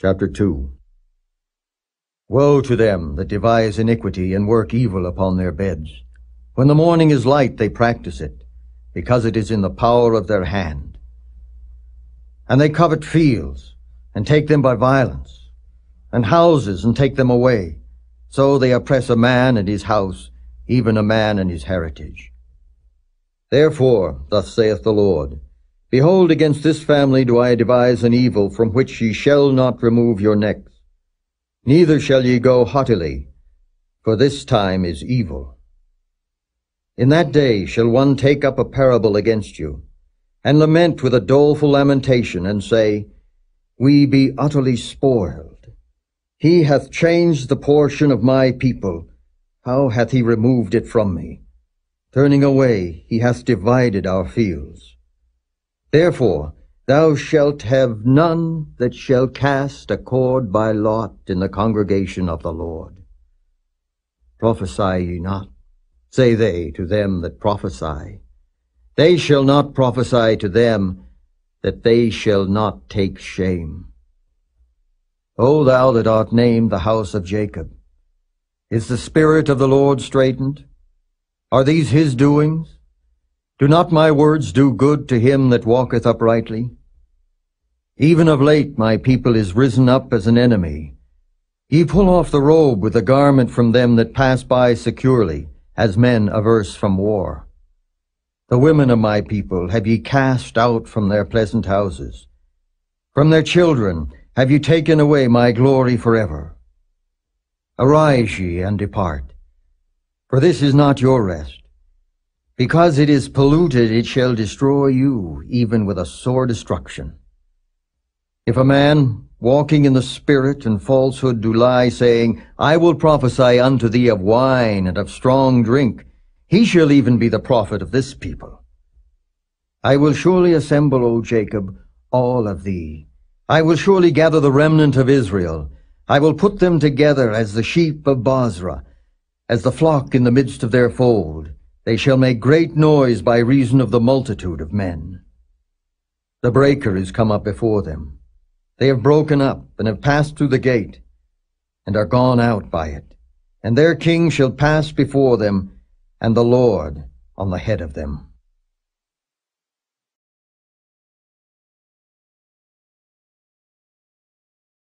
Chapter 2 Woe to them that devise iniquity and work evil upon their beds. When the morning is light, they practice it, because it is in the power of their hand. And they covet fields, and take them by violence, and houses, and take them away. So they oppress a man and his house, even a man and his heritage. Therefore, thus saith the Lord, Behold, against this family do I devise an evil from which ye shall not remove your necks. Neither shall ye go haughtily, for this time is evil. In that day shall one take up a parable against you, and lament with a doleful lamentation, and say, We be utterly spoiled. He hath changed the portion of my people. How hath he removed it from me? Turning away, he hath divided our fields. Therefore, thou shalt have none that shall cast a cord by lot in the congregation of the Lord. Prophesy ye not, say they to them that prophesy. They shall not prophesy to them, that they shall not take shame. O thou that art named the house of Jacob, is the spirit of the Lord straitened? Are these his doings? Do not my words do good to him that walketh uprightly? Even of late my people is risen up as an enemy. Ye pull off the robe with the garment from them that pass by securely, as men averse from war. The women of my people have ye cast out from their pleasant houses. From their children have ye taken away my glory forever. Arise ye and depart, for this is not your rest. Because it is polluted, it shall destroy you, even with a sore destruction. If a man, walking in the Spirit and falsehood, do lie, saying, I will prophesy unto thee of wine and of strong drink, he shall even be the prophet of this people. I will surely assemble, O Jacob, all of thee. I will surely gather the remnant of Israel. I will put them together as the sheep of Bozrah, as the flock in the midst of their fold. They shall make great noise by reason of the multitude of men. The breaker is come up before them. They have broken up, and have passed through the gate, and are gone out by it. And their king shall pass before them, and the Lord on the head of them.